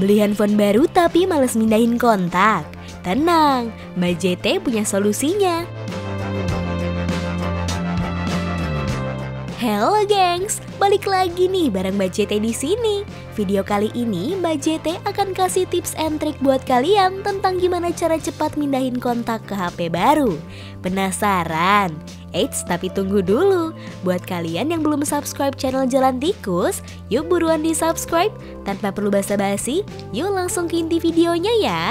Beli handphone baru tapi males mindahin kontak? Tenang, Mbak JT punya solusinya. Halo gengs, balik lagi nih bareng Mbak JT di sini. Video kali ini Mbak JT akan kasih tips and trick buat kalian tentang gimana cara cepat mindahin kontak ke HP baru. Penasaran? Eits, tapi tunggu dulu. Buat kalian yang belum subscribe channel Jalan Tikus, yuk buruan di subscribe. Tanpa perlu basa-basi, yuk langsung ke inti videonya ya.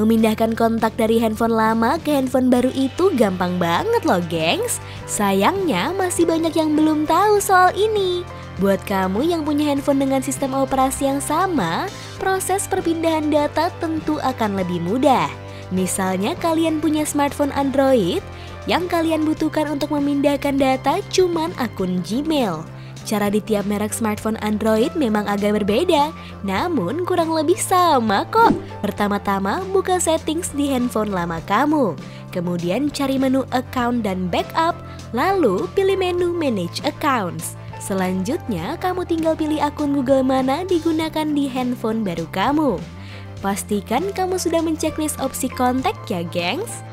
Memindahkan kontak dari handphone lama ke handphone baru itu gampang banget loh gengs Sayangnya masih banyak yang belum tahu soal ini Buat kamu yang punya handphone dengan sistem operasi yang sama Proses perpindahan data tentu akan lebih mudah Misalnya kalian punya smartphone Android Yang kalian butuhkan untuk memindahkan data cuman akun Gmail Cara di tiap merek smartphone Android memang agak berbeda, namun kurang lebih sama kok. Pertama-tama buka settings di handphone lama kamu. Kemudian cari menu account dan backup, lalu pilih menu manage accounts. Selanjutnya, kamu tinggal pilih akun Google mana digunakan di handphone baru kamu. Pastikan kamu sudah menceklis opsi kontak ya, gengs.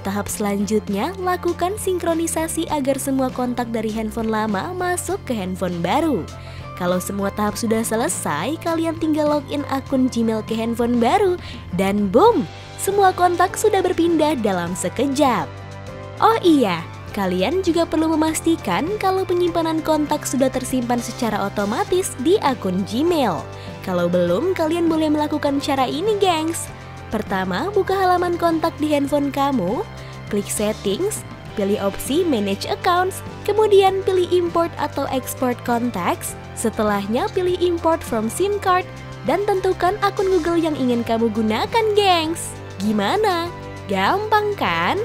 Tahap selanjutnya, lakukan sinkronisasi agar semua kontak dari handphone lama masuk ke handphone baru. Kalau semua tahap sudah selesai, kalian tinggal login akun Gmail ke handphone baru dan boom, semua kontak sudah berpindah dalam sekejap. Oh iya, kalian juga perlu memastikan kalau penyimpanan kontak sudah tersimpan secara otomatis di akun Gmail. Kalau belum, kalian boleh melakukan cara ini, gengs. Pertama, buka halaman kontak di handphone kamu, klik settings, pilih opsi manage accounts, kemudian pilih import atau export contacts, setelahnya pilih import from SIM card, dan tentukan akun Google yang ingin kamu gunakan, gengs. Gimana? Gampang kan?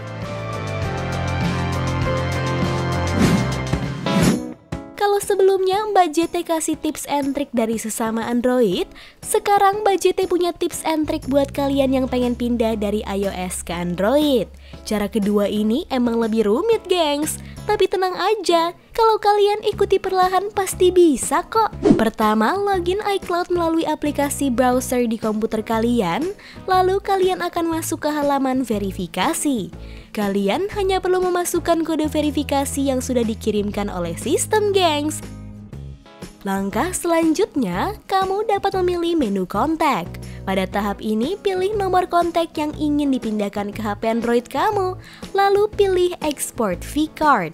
Kalau sebelumnya Mbak JT kasih tips and trick dari sesama Android, sekarang Mbak JT punya tips and trick buat kalian yang pengen pindah dari iOS ke Android. Cara kedua ini emang lebih rumit, gengs. Tapi tenang aja, kalau kalian ikuti perlahan pasti bisa kok. Pertama, login iCloud melalui aplikasi browser di komputer kalian, lalu kalian akan masuk ke halaman verifikasi. Kalian hanya perlu memasukkan kode verifikasi yang sudah dikirimkan oleh sistem, gengs. Langkah selanjutnya, kamu dapat memilih menu kontak. Pada tahap ini, pilih nomor kontak yang ingin dipindahkan ke HP Android kamu, lalu pilih export vCard.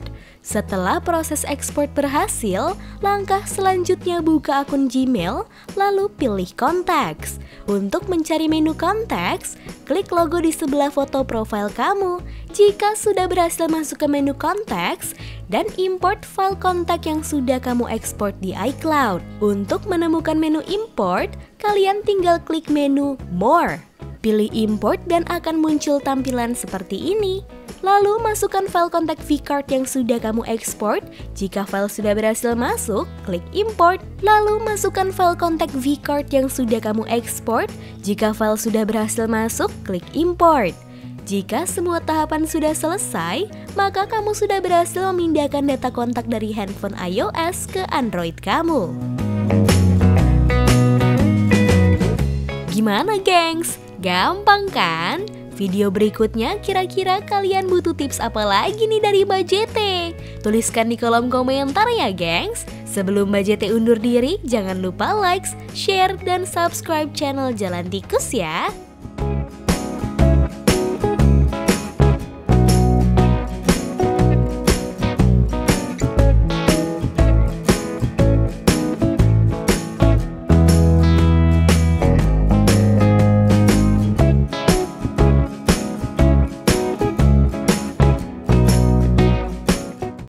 Setelah proses ekspor berhasil, langkah selanjutnya buka akun Gmail, lalu pilih Contacts. Untuk mencari menu Contacts, klik logo di sebelah foto profil kamu. Jika sudah berhasil masuk ke menu Contacts, dan import file kontak yang sudah kamu ekspor di iCloud. Untuk menemukan menu import, kalian tinggal klik menu More. Pilih import dan akan muncul tampilan seperti ini. Lalu masukkan file kontak vCard yang sudah kamu ekspor. Jika file sudah berhasil masuk, klik import. Lalu masukkan file kontak vCard yang sudah kamu ekspor. Jika file sudah berhasil masuk, klik import. Jika semua tahapan sudah selesai, maka kamu sudah berhasil memindahkan data kontak dari handphone iOS ke Android kamu. Gimana gengs? Gampang kan? Video berikutnya kira-kira kalian butuh tips apa lagi nih dari Mbak JT? Tuliskan di kolom komentar ya gengs. Sebelum Mbak JT undur diri, jangan lupa like, share, dan subscribe channel Jalan Tikus ya.